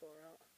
For out.